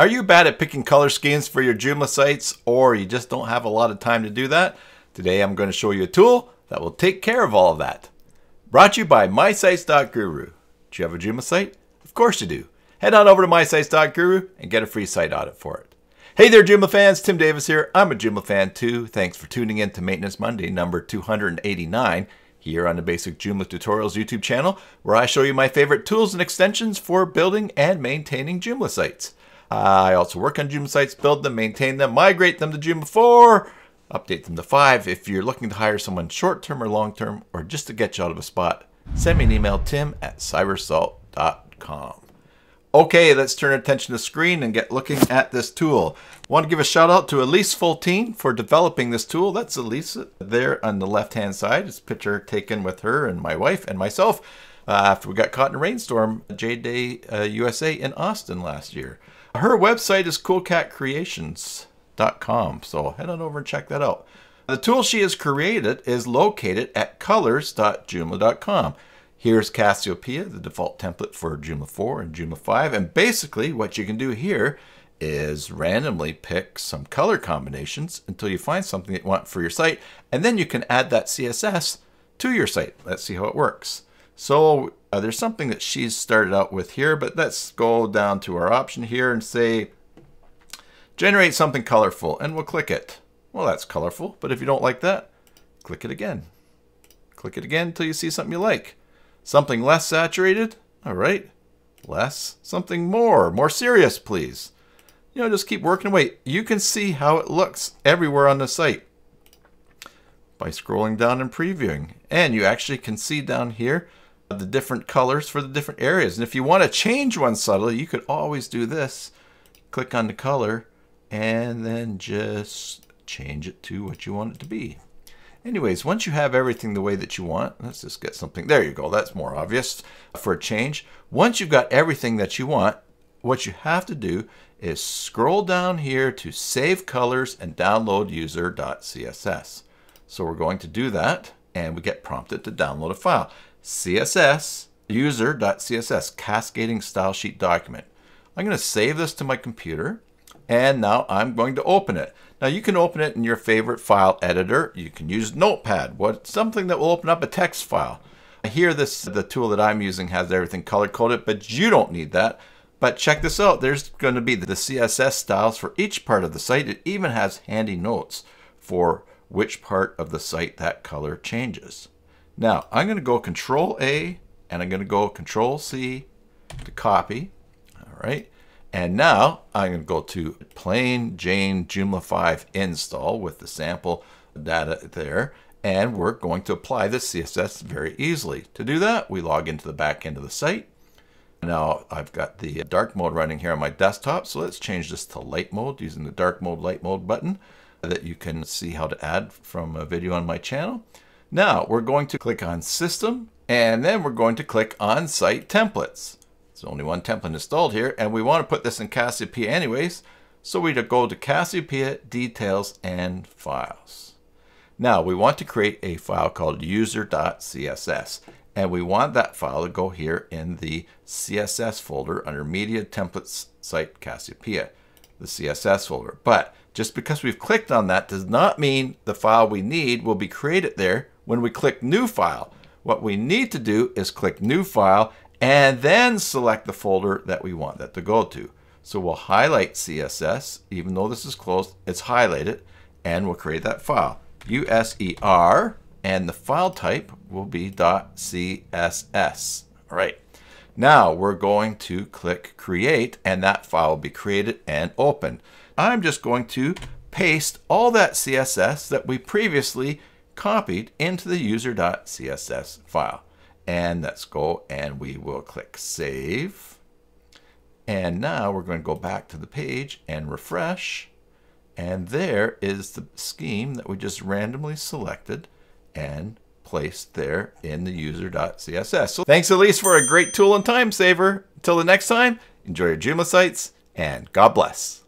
Are you bad at picking color schemes for your Joomla sites or you just don't have a lot of time to do that? Today I'm going to show you a tool that will take care of all of that. Brought to you by MySites.guru. Do you have a Joomla site? Of course you do. Head on over to MySites.guru and get a free site audit for it. Hey there, Joomla fans. Tim Davis here. I'm a Joomla fan too. Thanks for tuning in to Maintenance Monday number 289 here on the Basic Joomla Tutorials YouTube channel, where I show you my favorite tools and extensions for building and maintaining Joomla sites. I also work on Joomla sites, build them, maintain them, migrate them to Joomla 4, update them to 5. If you're looking to hire someone short-term or long-term, or just to get you out of a spot, send me an email, tim at cybersalt.com. Okay, let's turn attention to screen and get looking at this tool. Want to give a shout out to Elise Foltyn for developing this tool. That's Elise there on the left hand side. It's a picture taken with her and my wife and myself uh, after we got caught in a rainstorm J-Day uh, USA in Austin last year. Her website is coolcatcreations.com, so head on over and check that out. The tool she has created is located at colours.joomla.com. Here's Cassiopeia, the default template for Joomla 4 and Joomla 5. And basically what you can do here is randomly pick some color combinations until you find something that you want for your site. And then you can add that CSS to your site. Let's see how it works. So uh, there's something that she's started out with here, but let's go down to our option here and say, generate something colorful, and we'll click it. Well, that's colorful, but if you don't like that, click it again. Click it again until you see something you like. Something less saturated? All right. Less. Something more. More serious, please. You know, just keep working away. You can see how it looks everywhere on the site by scrolling down and previewing. And you actually can see down here the different colors for the different areas. And if you want to change one subtly, you could always do this. Click on the color and then just change it to what you want it to be. Anyways, once you have everything the way that you want, let's just get something. There you go. That's more obvious for a change. Once you've got everything that you want, what you have to do is scroll down here to save colors and download user.css. So we're going to do that and we get prompted to download a file. CSS user.css cascading style sheet document. I'm going to save this to my computer and now I'm going to open it. Now you can open it in your favorite file editor. You can use Notepad, what something that will open up a text file. Here this the tool that I'm using has everything color coded, but you don't need that. But check this out. There's going to be the CSS styles for each part of the site. It even has handy notes for which part of the site that color changes. Now I'm going to go Control A and I'm going to go Control C to copy. All right. And now I'm going to go to plain Jane Joomla 5 install with the sample data there. And we're going to apply the CSS very easily. To do that, we log into the back end of the site. Now I've got the dark mode running here on my desktop. So let's change this to light mode using the dark mode, light mode button that you can see how to add from a video on my channel. Now we're going to click on system and then we're going to click on site templates. There's only one template installed here, and we want to put this in Cassiopeia anyways, so we go to Cassiopeia, Details, and Files. Now, we want to create a file called user.css, and we want that file to go here in the CSS folder under Media Templates Site Cassiopeia, the CSS folder. But just because we've clicked on that does not mean the file we need will be created there when we click New File. What we need to do is click New File and then select the folder that we want that to go to. So we'll highlight CSS, even though this is closed, it's highlighted, and we'll create that file. USER, and the file type will be .css. All right. Now we're going to click create, and that file will be created and open. I'm just going to paste all that CSS that we previously copied into the user.css file. And let's go and we will click save. And now we're going to go back to the page and refresh. And there is the scheme that we just randomly selected and placed there in the user.css. So thanks Elise for a great tool and time saver. Until the next time, enjoy your Joomla sites and God bless.